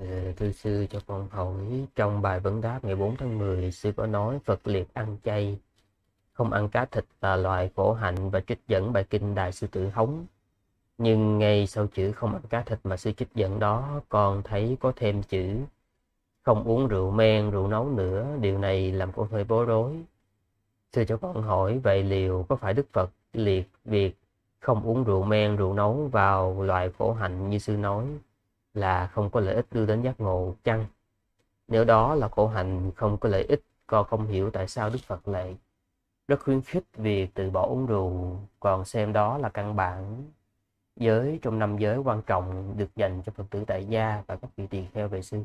Ờ, thưa sư cho con hỏi trong bài vấn đáp ngày 4 tháng 10 sư có nói Phật liệt ăn chay không ăn cá thịt là loại khổ hạnh và trích dẫn bài kinh Đại sư tử hống. Nhưng ngay sau chữ không ăn cá thịt mà sư trích dẫn đó con thấy có thêm chữ không uống rượu men rượu nấu nữa điều này làm con hơi bối rối. Sư cho con hỏi vậy liệu có phải Đức Phật liệt việc không uống rượu men rượu nấu vào loại khổ hạnh như sư nói? Là không có lợi ích đưa đến giác ngộ chăng? Nếu đó là khổ hạnh không có lợi ích, con không hiểu tại sao Đức Phật lại rất khuyến khích việc từ bỏ uống rượu, còn xem đó là căn bản giới trong năm giới quan trọng được dành cho Phật tử tại gia và các vị tỳ kheo về sư.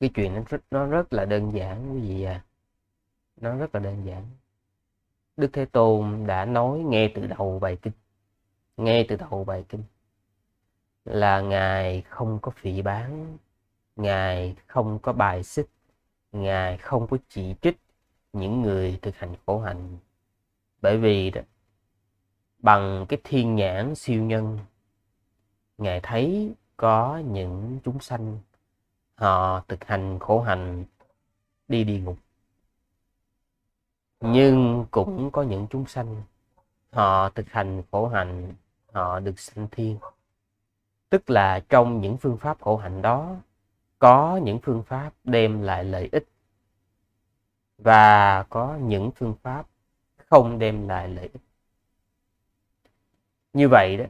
Cái chuyện nó rất, nó rất là đơn giản quý vị à. Nó rất là đơn giản. Đức Thế Tôn đã nói nghe từ đầu bài kinh. Nghe từ đầu bài kinh là ngài không có phỉ bán ngài không có bài xích ngài không có chỉ trích những người thực hành khổ hạnh. Bởi vì đó, bằng cái thiên nhãn siêu nhân ngài thấy có những chúng sanh họ thực hành khổ hạnh đi địa ngục. Nhưng cũng có những chúng sanh họ thực hành khổ hạnh họ được sanh thiên tức là trong những phương pháp khổ hạnh đó, có những phương pháp đem lại lợi ích và có những phương pháp không đem lại lợi ích. Như vậy đó,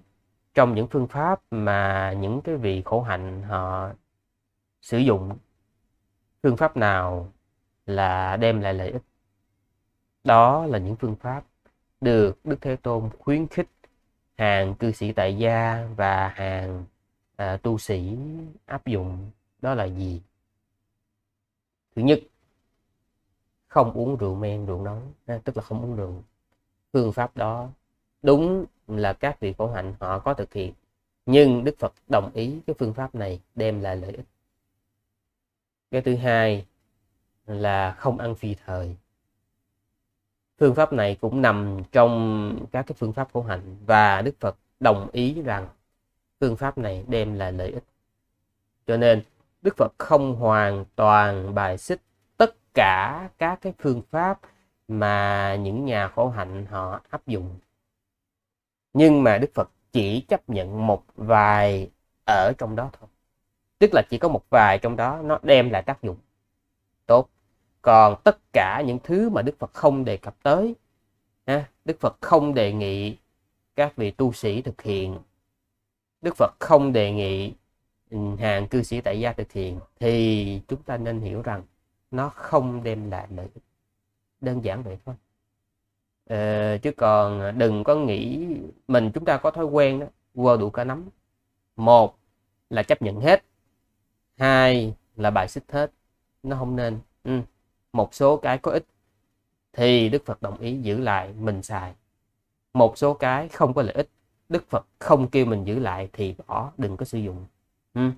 trong những phương pháp mà những cái vị khổ hạnh họ sử dụng, phương pháp nào là đem lại lợi ích? Đó là những phương pháp được đức thế tôn khuyến khích hàng cư sĩ tại gia và hàng à, tu sĩ áp dụng đó là gì? Thứ nhất không uống rượu men rượu nóng tức là không uống rượu. Phương pháp đó đúng là các vị khổ hạnh họ có thực hiện nhưng đức phật đồng ý cái phương pháp này đem lại lợi ích. Cái thứ hai là không ăn phi thời phương pháp này cũng nằm trong các cái phương pháp khổ hạnh và đức phật đồng ý rằng phương pháp này đem lại lợi ích. Cho nên, đức phật không hoàn toàn bài xích tất cả các cái phương pháp mà những nhà khổ hạnh họ áp dụng. Nhưng mà đức phật chỉ chấp nhận một vài ở trong đó thôi. Tức là chỉ có một vài trong đó nó đem lại tác dụng còn tất cả những thứ mà đức phật không đề cập tới đức phật không đề nghị các vị tu sĩ thực hiện. Đức phật không đề nghị ừ, hàng cư sĩ tại gia thực hiện. Thì chúng ta nên hiểu rằng nó không đem lại lợi ích. Đơn giản vậy thôi. Ờ, chứ còn đừng có nghĩ mình chúng ta có thói quen đó quơ đủ cả nắm. Một là chấp nhận hết. Hai là bài xích hết. Nó không nên. Ừ một số cái có ích, thì đức phật đồng ý giữ lại mình xài một số cái không có lợi ích, đức phật không kêu mình giữ lại thì bỏ, đừng có sử dụng ừ.